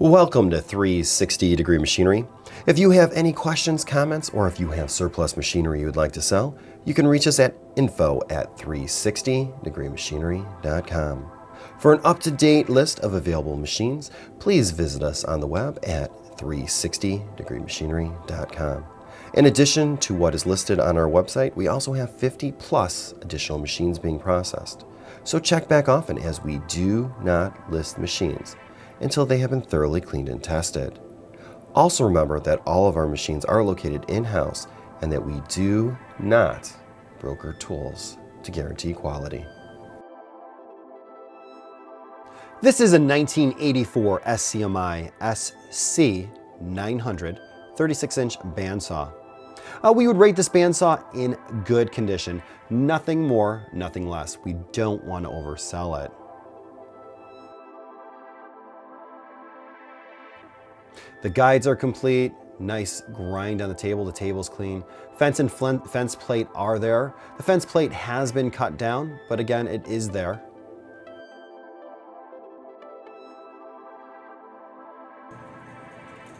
Welcome to 360 Degree Machinery. If you have any questions, comments, or if you have surplus machinery you would like to sell, you can reach us at info at 360degreemachinery.com. For an up-to-date list of available machines, please visit us on the web at 360degreemachinery.com. In addition to what is listed on our website, we also have 50 plus additional machines being processed. So check back often as we do not list machines until they have been thoroughly cleaned and tested. Also remember that all of our machines are located in-house and that we do not broker tools to guarantee quality. This is a 1984 SCMI SC 900 36 inch bandsaw. Uh, we would rate this bandsaw in good condition. Nothing more, nothing less. We don't want to oversell it. The guides are complete, nice grind on the table, the table's clean. Fence and fence plate are there. The fence plate has been cut down, but again, it is there.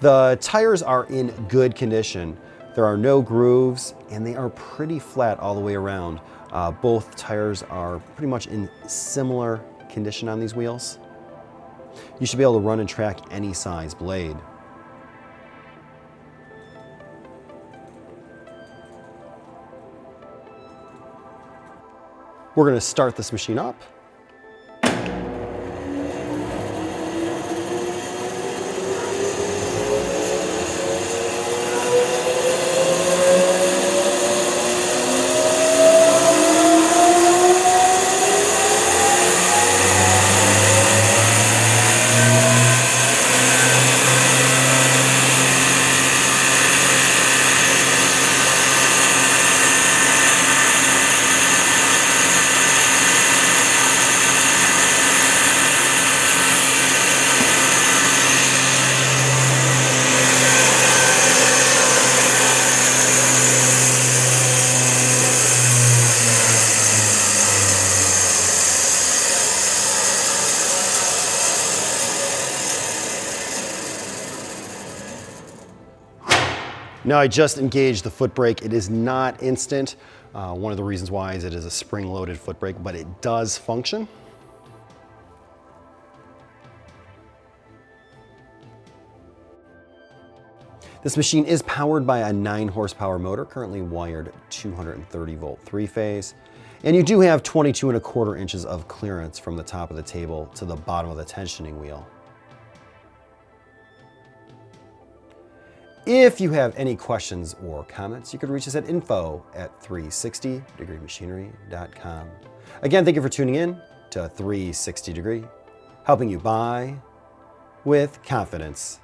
The tires are in good condition. There are no grooves and they are pretty flat all the way around. Uh, both tires are pretty much in similar condition on these wheels. You should be able to run and track any size blade. We're gonna start this machine up. Now I just engaged the foot brake. It is not instant. Uh, one of the reasons why is it is a spring-loaded foot brake, but it does function. This machine is powered by a 9 horsepower motor, currently wired 230 volt three phase. And you do have 22 and a quarter inches of clearance from the top of the table to the bottom of the tensioning wheel. If you have any questions or comments, you could reach us at info at 360degreemachinery.com. Again, thank you for tuning in to 360 Degree, helping you buy with confidence.